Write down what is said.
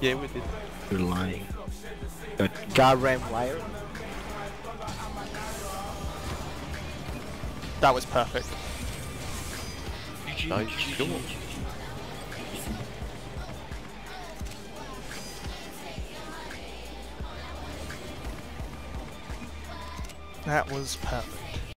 Yeah, we did. You're lying. Good. ram wire. That was perfect. Nice shot. That was perfect.